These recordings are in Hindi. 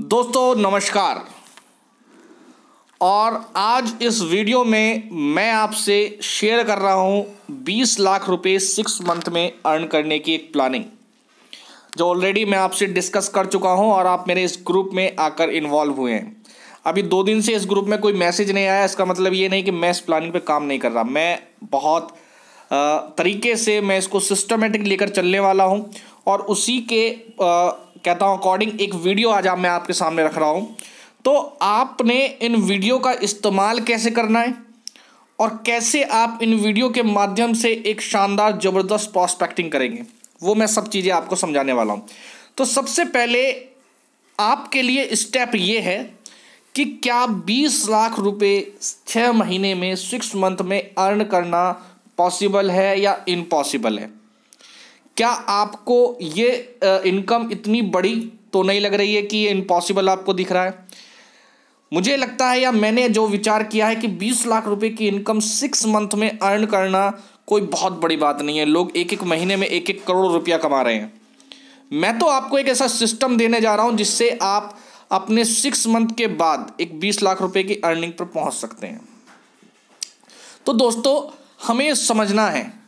दोस्तों, नमस्कार। और आज इस वीडियो में मैं आपसे शेयर कर रहा हूँ 20 लाख रुपए सिक्स मंथ में अर्न करने की एक प्लानिंग जो ऑलरेडी मैं आपसे डिस्कस कर चुका हूँ और आप मेरे इस ग्रुप में आकर इन्वॉल्व हुए हैं। अभी दो दिन से इस ग्रुप में कोई मैसेज नहीं आया, इसका मतलब ये नहीं कि मैं इस प्लानिंग पे काम नहीं कर रहा। मैं बहुत तरीके से मैं इसको सिस्टमेटिक लेकर चलने वाला हूँ। और उसी के आ, कहता हूँ अकॉर्डिंग एक वीडियो आज आप मैं आपके सामने रख रहा हूँ। तो आपने इन वीडियो का इस्तेमाल कैसे करना है? और कैसे आप इन वीडियो के माध्यम से एक शानदार ज़बरदस्त प्रॉस्पेक्टिंग करेंगे? वो मैं सब चीज़ें आपको समझाने वाला हूँ। तो सबसे पहले आपके लिए स्टेप ये है कि क्या 20 लाख रुपए छः महीने में सिक्स मंथ में अर्न करना पॉसिबल है या इम्पॉसिबल है? क्या आपको ये इनकम इतनी बड़ी तो नहीं लग रही है कि ये इम्पॉसिबल आपको दिख रहा है? मुझे लगता है या मैंने जो विचार किया है कि 20 लाख रुपए की इनकम सिक्स मंथ में अर्न करना कोई बहुत बड़ी बात नहीं है। लोग एक एक महीने में एक एक करोड़ रुपया कमा रहे हैं। मैं तो आपको एक ऐसा सिस्टम देने जा रहा हूँ जिससे आप अपने सिक्स मंथ के बाद एक बीस लाख रुपए की अर्निंग पर पहुँच सकते हैं। तो दोस्तों, हमें समझना है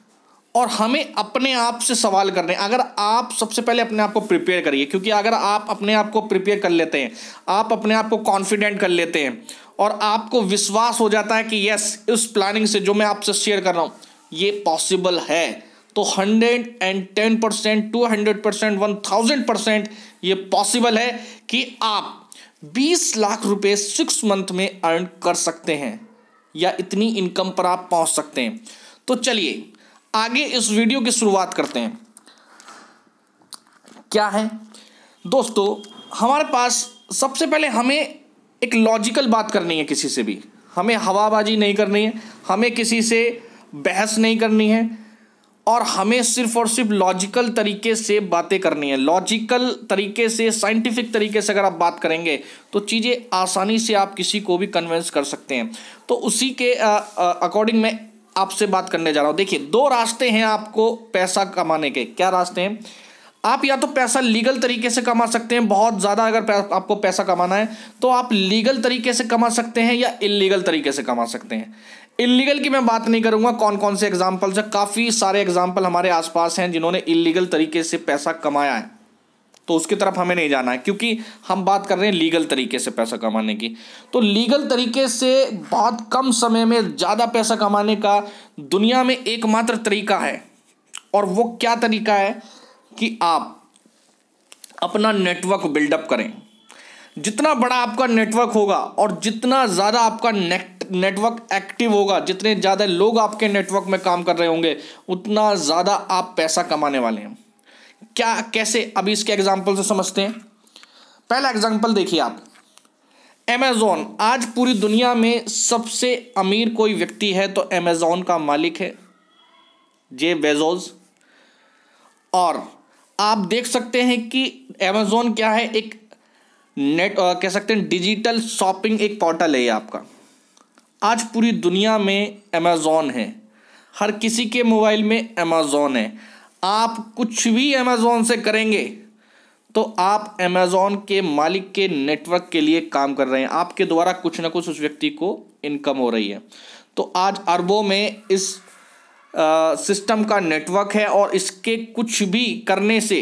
और हमें अपने आप से सवाल करने, अगर आप सबसे पहले अपने आप को प्रिपेयर करिए, क्योंकि अगर आप अपने आप को प्रिपेयर कर लेते हैं, आप अपने आप को कॉन्फिडेंट कर लेते हैं, और आपको विश्वास हो जाता है कि यस इस प्लानिंग से जो मैं आपसे शेयर कर रहा हूँ, ये पॉसिबल है तो hundred and ten percent two hundred percent one thousand percent ये पॉसिबल है कि आप बीस लाख रुपए सिक्स मंथ में अर्न कर सकते हैं, या इतनी इनकम पर आप पहुँच सकते हैं। तो चलिए आगे इस वीडियो की शुरुआत करते हैं। क्या है? दोस्तों, हमारे पास सबसे पहले हमें एक लॉजिकल बात करनी है किसी से भी। हमें हवाबाजी नहीं करनी है, हमें किसी से बहस नहीं करनी है, और हमें सिर्फ़ और सिर्फ़ लॉजिकल तरीके से बातें करनी है। लॉजिकल तरीके से साइंटिफिक तरीके से अगर आप बात करेंगे तो चीज़ें आसानी से आप किसी को भी कन्विंस कर सकते हैं। तो उसी के अकॉर्डिंग मैं आपसे बात करने जा रहा हूँ। देखिए, दो रास्ते हैं आपको पैसा कमाने के। क्या रास्ते हैं? आप या तो पैसा लीगल तरीके से कमा सकते हैं, बहुत ज़्यादा अगर आपको पैसा कमाना है तो आप लीगल तरीके से कमा सकते हैं या इलीगल तरीके से कमा सकते हैं। इलीगल की मैं बात नहीं करूँगा कौन कौन से एग्जाम्पल्स है? काफ़ी सारे एग्ज़ाम्पल हमारे आसपास हैं जिन्होंने इलीगल तरीके से पैसा कमाया है। तो उसकी तरफ़ हमें नहीं जाना है, क्योंकि हम बात कर रहे हैं लीगल तरीके से पैसा कमाने की। तो लीगल तरीके से बहुत कम समय में ज़्यादा पैसा कमाने का दुनिया में एकमात्र तरीका है। और वो क्या तरीका है कि आप अपना नेटवर्क बिल्डअप करें। जितना बड़ा आपका नेटवर्क होगा और जितना ज़्यादा आपका नेट नेटवर्क एक्टिव होगा, जितने ज़्यादा लोग आपके नेटवर्क में काम कर रहे होंगे, उतना ज़्यादा आप पैसा कमाने वाले हैं। क्या, कैसे अभी इसके एग्ज़ाम्पल से समझते हैं? पहला एग्ज़ाम्पल देखिए आप। अमेजोन आज पूरी दुनिया में सबसे अमीर कोई व्यक्ति है तो अमेजोन का मालिक है जे बेजोज और आप देख सकते हैं कि अमेजोन क्या है, एक नेट कह सकते हैं डिजिटल शॉपिंग एक पोर्टल है आपका। आज पूरी दुनिया में अमेजोन है। हर किसी के मोबाइल में अमेजोन है। आप कुछ भी अमेज़ोन से करेंगे तो आप अमेज़ोन के मालिक के नेटवर्क के लिए काम कर रहे हैं। आपके द्वारा कुछ ना कुछ उस व्यक्ति को इनकम हो रही है। तो आज अरबों में इस सिस्टम का नेटवर्क है और इसके कुछ भी करने से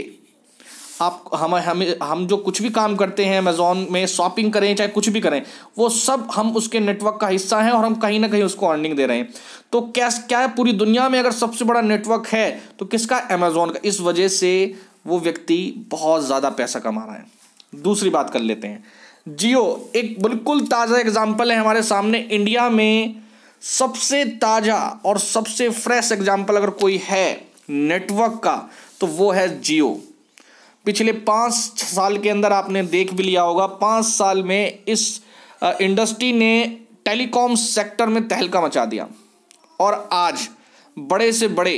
आप हम हम हम जो कुछ भी काम करते हैं अमेज़ोन में शॉपिंग करें, चाहे कुछ भी करें, वो सब हम उसके नेटवर्क का हिस्सा हैं और हम कहीं ना कहीं उसको अर्निंग दे रहे हैं। तो क्या क्या है पूरी दुनिया में अगर सबसे बड़ा नेटवर्क है तो किसका? अमेज़ोन का। इस वजह से वो व्यक्ति बहुत ज़्यादा पैसा कमा रहा है। दूसरी बात कर लेते हैं। जियो, एक बिल्कुल ताज़ा एग्ज़ाम्पल है हमारे सामने। इंडिया में सबसे ताज़ा और सबसे फ्रेश एग्ज़ाम्पल अगर कोई है नेटवर्क का तो वो है जियो। पिछले पाँच साल के अंदर आपने देख भी लिया होगा, पाँच साल में इस इंडस्ट्री ने टेलीकॉम सेक्टर में तहलका मचा दिया। और आज बड़े से बड़े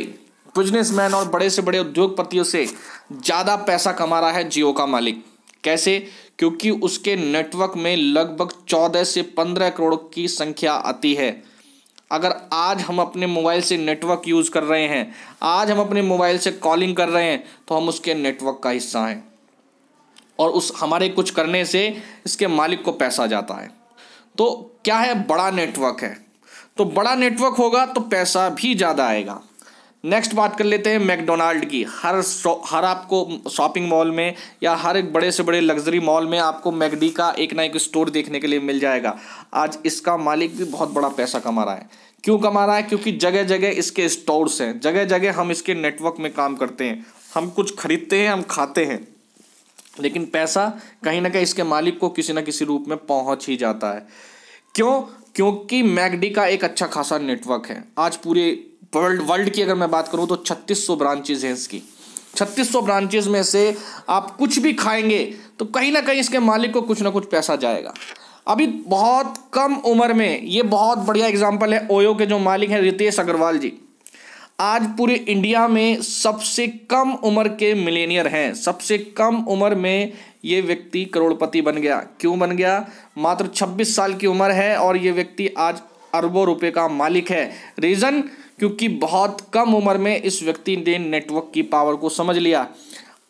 बिजनेसमैन और बड़े से बड़े उद्योगपतियों से ज़्यादा पैसा कमा रहा है जियो का मालिक। कैसे? क्योंकि उसके नेटवर्क में लगभग चौदह से पंद्रह करोड़ की संख्या आती है। अगर आज हम अपने मोबाइल से नेटवर्क यूज़ कर रहे हैं, आज हम अपने मोबाइल से कॉलिंग कर रहे हैं तो हम उसके नेटवर्क का हिस्सा हैं। और उस हमारे कुछ करने से इसके मालिक को पैसा जाता है। तो क्या है? बड़ा नेटवर्क है। तो बड़ा नेटवर्क होगा तो पैसा भी ज़्यादा आएगा। नेक्स्ट बात कर लेते हैं मैकडोनाल्ड की। हर हर आपको शॉपिंग मॉल में या हर एक बड़े से बड़े लग्जरी मॉल में आपको मैगडी का एक ना एक स्टोर देखने के लिए मिल जाएगा। आज इसका मालिक भी बहुत बड़ा पैसा कमा रहा है। क्यों कमा रहा है? क्योंकि जगह जगह इसके स्टोर्स हैं। जगह जगह हम इसके नेटवर्क में काम करते हैं। हम कुछ खरीदते हैं, हम खाते हैं। लेकिन पैसा कहीं ना कहीं इसके मालिक को किसी ना किसी रूप में पहुँच ही जाता है। क्यों? क्योंकि मैगडी का एक अच्छा खासा नेटवर्क है। आज पूरे वर्ल्ड वर्ल्ड की अगर मैं बात करूँ तो छत्तीस सौ ब्रांचेज हैं इसकी। छत्तीस सौ ब्रांचेज में से आप कुछ भी खाएँगे तो कहीं ना कहीं इसके मालिक को कुछ ना कुछ पैसा जाएगा। अभी बहुत कम उम्र में, ये बहुत बढ़िया एग्ज़ाम्पल है ओयो के जो मालिक हैं रितेश अग्रवाल जी। आज पूरे इंडिया में सबसे कम उम्र के मिलेनियर हैं। सबसे कम उम्र में ये व्यक्ति करोड़पति बन गया। क्यों बन गया? मात्र 26 साल की उम्र है और ये व्यक्ति आज अरबों रुपए का मालिक है। रीज़न क्योंकि बहुत कम उम्र में इस व्यक्ति ने नेटवर्क की पावर को समझ लिया।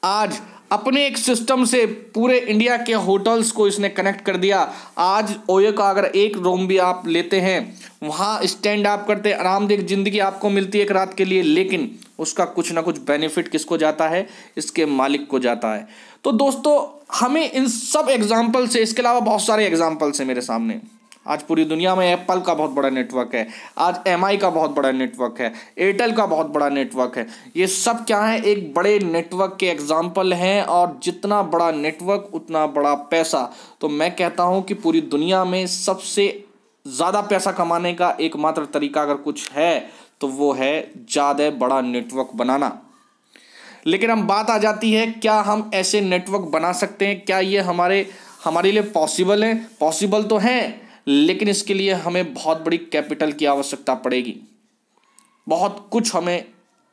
आज अपने एक सिस्टम से पूरे इंडिया के होटल्स को इसने कनेक्ट कर दिया। आज ओयो का अगर एक रूम भी आप लेते हैं, वहाँ स्टैंड आप करते आरामदेह ज़िंदगी आपको मिलती है एक रात के लिए, लेकिन उसका कुछ ना कुछ बेनिफिट किसको जाता है? इसके मालिक को जाता है। तो दोस्तों, हमें इन सब एग्ज़ाम्पल से, इसके अलावा बहुत सारे एग्जाम्पल्स हैं मेरे सामने। आज पूरी दुनिया में एप्पल का बहुत बड़ा नेटवर्क है। आज एमआई का बहुत बड़ा नेटवर्क है। एयरटेल का बहुत बड़ा नेटवर्क है। ये सब क्या है? एक बड़े नेटवर्क के एग्ज़ाम्पल हैं और जितना बड़ा नेटवर्क उतना बड़ा पैसा। तो मैं कहता हूँ कि पूरी दुनिया में सबसे ज़्यादा पैसा कमाने का एकमात्र तरीका अगर कुछ है तो वो है ज़्यादा बड़ा नेटवर्क बनाना। लेकिन हम बात आ जाती है, क्या हम ऐसे नेटवर्क बना सकते हैं? क्या ये हमारे हमारे लिए पॉसिबल है? पॉसिबल तो है लेकिन इसके लिए हमें बहुत बड़ी कैपिटल की आवश्यकता पड़ेगी। बहुत कुछ हमें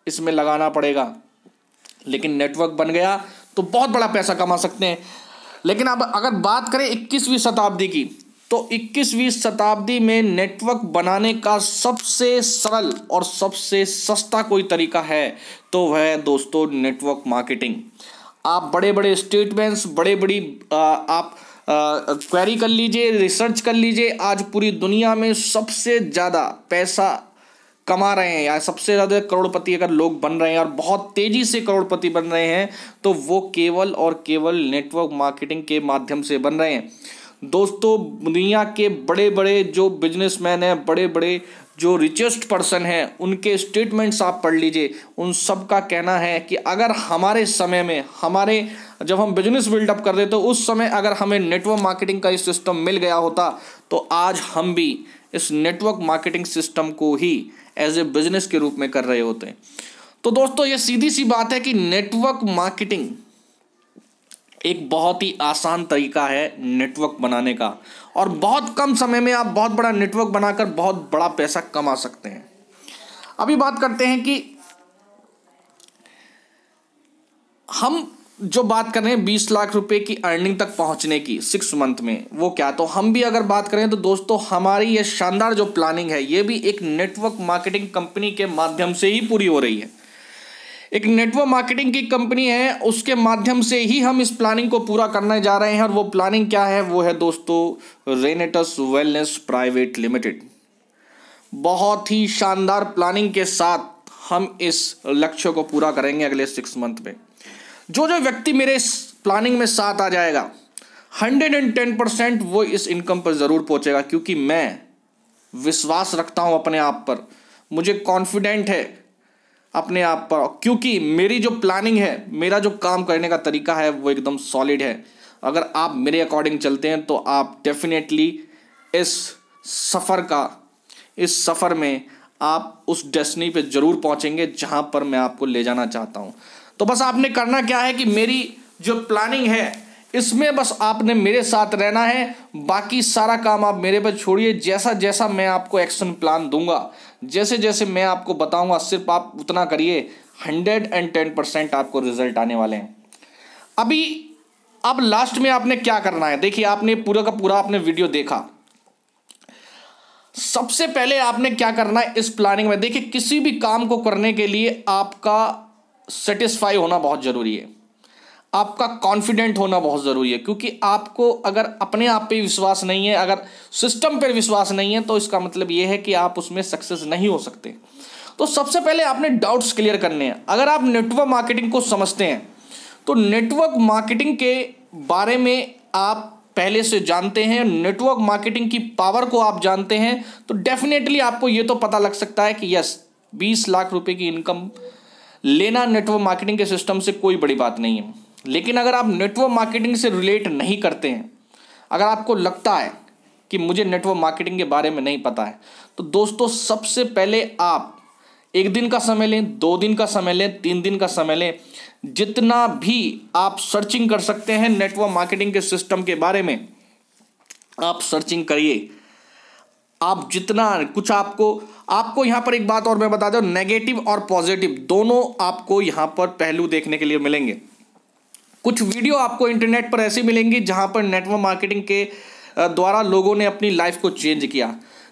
इसमें लगाना पड़ेगा। लेकिन नेटवर्क बन गया तो बहुत बड़ा पैसा कमा सकते हैं। लेकिन अब अगर बात करें 21वीं शताब्दी की तो 21वीं शताब्दी में नेटवर्क बनाने का सबसे सरल और सबसे सस्ता कोई तरीका है तो वह दोस्तों नेटवर्क मार्केटिंग। आप बड़े बड़े स्टेटमेंट्स बड़े बड़ी आप क्वेरी कर लीजिए रिसर्च कर लीजिए, आज पूरी दुनिया में सबसे ज़्यादा पैसा कमा रहे हैं या सबसे ज़्यादा करोड़पति अगर लोग बन रहे हैं और बहुत तेज़ी से करोड़पति बन रहे हैं तो वो केवल और केवल नेटवर्क मार्केटिंग के माध्यम से बन रहे हैं। दोस्तों, दुनिया के बड़े बड़े जो बिजनेसमैन हैं बड़े बड़े जो रिचेस्ट पर्सन हैं, उनके स्टेटमेंट्स आप पढ़ लीजिए। उन सब का कहना है कि अगर हमारे समय में, हमारे, जब हम बिज़नेस बिल्डअप कर रहे तो उस समय अगर हमें नेटवर्क मार्केटिंग का ये सिस्टम मिल गया होता तो आज हम भी इस नेटवर्क मार्केटिंग सिस्टम को ही एज ए बिज़नेस के रूप में कर रहे होते। हैं तो दोस्तों, ये सीधी सी बात है कि नेटवर्क मार्केटिंग एक बहुत ही आसान तरीका है नेटवर्क बनाने का। और बहुत कम समय में आप बहुत बड़ा नेटवर्क बनाकर बहुत बड़ा पैसा कमा सकते हैं। अभी बात करते हैं कि हम जो बात कर रहे हैं बीस लाख रुपए की अर्निंग तक पहुँचने की सिक्स मंथ में, वो क्या? तो हम भी अगर बात करें तो दोस्तों, हमारी ये शानदार जो प्लानिंग है, ये भी एक नेटवर्क मार्केटिंग कंपनी के माध्यम से ही पूरी हो रही है। एक नेटवर्क मार्केटिंग की कंपनी है, उसके माध्यम से ही हम इस प्लानिंग को पूरा करने जा रहे हैं। और वो प्लानिंग क्या है? वो है दोस्तों रेनेटस वेलनेस प्राइवेट लिमिटेड बहुत ही शानदार प्लानिंग के साथ हम इस लक्ष्य को पूरा करेंगे अगले सिक्स मंथ में। जो जो व्यक्ति मेरे इस प्लानिंग में साथ आ जाएगा हंड्रेड एंड टेन परसेंट वो इस इनकम पर ज़रूर पहुंचेगा, क्योंकि मैं विश्वास रखता हूँ अपने आप पर। मुझे कॉन्फिडेंट है अपने आप पर। क्योंकि मेरी जो प्लानिंग है, मेरा जो काम करने का तरीका है, वो एकदम सॉलिड है। अगर आप मेरे अकॉर्डिंग चलते हैं तो आप डेफिनेटली इस सफ़र का, इस सफ़र में आप उस डेस्टिनी पे ज़रूर पहुँचेंगे, जहाँ पर मैं आपको ले जाना चाहता हूँ। तो बस आपने करना क्या है कि मेरी जो प्लानिंग है इसमें बस आपने मेरे साथ रहना है। बाकी सारा काम आप मेरे पर छोड़िए। जैसा जैसा मैं आपको एक्शन प्लान दूँगा, जैसे जैसे मैं आपको बताऊँगा, सिर्फ़ आप उतना करिए। हंड्रेड एंड टेन परसेंट आपको रिज़ल्ट आने वाले हैं। अभी, अब लास्ट में आपने क्या करना है? देखिए, आपने पूरा का पूरा आपने वीडियो देखा। सबसे पहले आपने क्या करना है इस प्लानिंग में? देखिए, किसी भी काम को करने के लिए आपका सेटिस्फाई होना बहुत ज़रूरी है। आपका कॉन्फिडेंट होना बहुत ज़रूरी है, क्योंकि आपको अगर अपने आप पे विश्वास नहीं है, अगर सिस्टम पर विश्वास नहीं है तो इसका मतलब ये है कि आप उसमें सक्सेस नहीं हो सकते। तो सबसे पहले आपने डाउट्स क्लियर करने हैं। अगर आप नेटवर्क मार्केटिंग को समझते हैं तो नेटवर्क मार्केटिंग के बारे में आप पहले से जानते हैं नेटवर्क मार्केटिंग की पावर को आप जानते हैं तो डेफिनेटली आपको ये तो पता लग सकता है कि यस बीस लाख रुपए की इनकम लेना नेटवर्क मार्केटिंग के सिस्टम से कोई बड़ी बात नहीं है। लेकिन अगर आप नेटवर्क मार्केटिंग से रिलेट नहीं करते हैं, अगर आपको लगता है कि मुझे नेटवर्क मार्केटिंग के बारे में नहीं पता है तो दोस्तों सबसे पहले आप एक दिन का समय लें, दो दिन का समय लें, तीन दिन का समय लें, जितना भी आप सर्चिंग कर सकते हैं नेटवर्क मार्केटिंग के सिस्टम के बारे में, आप सर्चिंग करिए। आप जितना, कुछ आपको आपको यहाँ पर एक बात और मैं बता दूँ नेगेटिव और पॉजिटिव दोनों आपको यहाँ पर पहलू देखने के लिए मिलेंगे। कुछ वीडियो आपको इंटरनेट पर ऐसी मिलेंगी जहाँ पर नेटवर्क मार्केटिंग के द्वारा लोगों ने अपनी लाइफ को चेंज किया।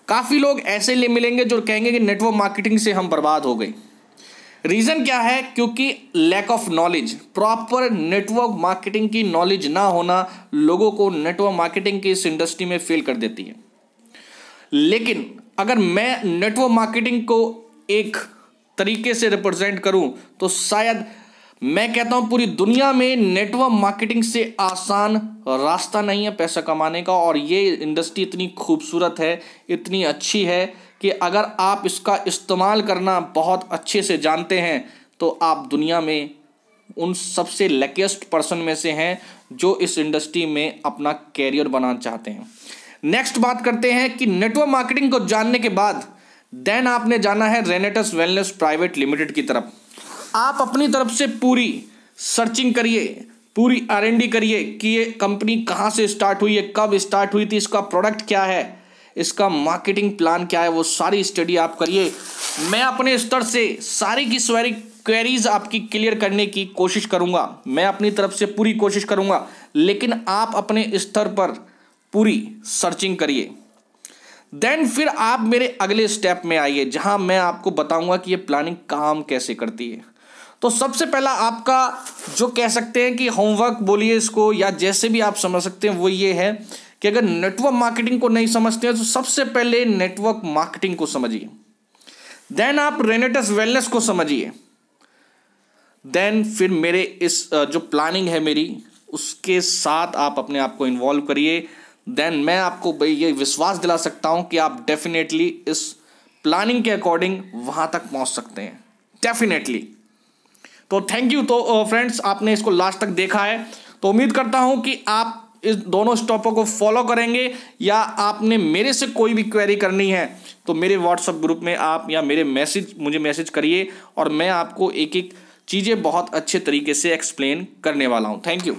काफ़ी लोग ऐसे लिए मिलेंगे जो कहेंगे कि नेटवर्क मार्केटिंग से हम बर्बाद हो गए। रीज़न क्या है? क्योंकि lack of knowledge proper network marketing की नॉलेज ना होना लोगों को नेटवर्क मार्केटिंग की इस इंडस्ट्री में फेल कर देती है। लेकिन अगर मैं नेटवर्क मार्केटिंग को एक तरीके से रिप्रेजेंट करूँ तो शायद मैं कहता हूँ, पूरी दुनिया में नेटवर्क मार्केटिंग से आसान रास्ता नहीं है पैसा कमाने का, और ये इंडस्ट्री इतनी खूबसूरत है, इतनी अच्छी है कि अगर आप इसका इस्तेमाल करना बहुत अच्छे से जानते हैं तो आप दुनिया में उन सबसे लकीस्ट पर्सन में से हैं जो इस इंडस्ट्री में अपना कैरियर बनाना चाहते हैं। नेक्स्ट बात करते हैं कि नेटवर्क मार्केटिंग को जानने के बाद देन आपने जाना है रेनेटस वेलनेस प्राइवेट लिमिटेड की तरफ़। आप अपनी तरफ़ से पूरी सर्चिंग करिए, पूरी आर एन डी करिए कि ये कंपनी कहाँ से स्टार्ट हुई है कब स्टार्ट हुई थी, इसका प्रोडक्ट क्या है, इसका मार्केटिंग प्लान क्या है, वो सारी स्टडी आप करिए। मैं अपने स्तर से सारी की सारी क्वेरीज आपकी क्लियर करने की कोशिश करूँगा। मैं अपनी तरफ़ से पूरी कोशिश करूँगा, लेकिन आप अपने स्तर पर पूरी सर्चिंग करिए। देन फिर आप मेरे अगले स्टेप में आइए, जहाँ मैं आपको बताऊँगा कि ये प्लानिंग काम कैसे करती है। तो सबसे पहला आपका जो कह सकते हैं कि होमवर्क बोलिए इसको, या जैसे भी आप समझ सकते हैं, वो ये है कि अगर नेटवर्क मार्केटिंग को नहीं समझते हैं तो सबसे पहले नेटवर्क मार्केटिंग को समझिए। देन आप रेनेटस वेलनेस को समझिए। देन फिर मेरे इस जो प्लानिंग है मेरी, उसके साथ आप अपने आप को इन्वॉल्व करिए। देन मैं आपको ये विश्वास दिला सकता हूँ कि आप डेफिनेटली इस प्लानिंग के अकॉर्डिंग वहाँ तक पहुँच सकते हैं। डेफिनेटली तो थैंक यू तो फ्रेंड्स आपने इसको लास्ट तक देखा है। तो उम्मीद करता हूँ कि आप इस दोनों स्टॉपों को फॉलो करेंगे या आपने मेरे से कोई भी क्वेरी करनी है तो मेरे व्हाट्सएप ग्रुप में आप या मेरे मैसेज मुझे मैसेज करिए और मैं आपको एक एक चीज़ें बहुत अच्छे तरीके से एक्सप्लेन करने वाला हूँ। Thank you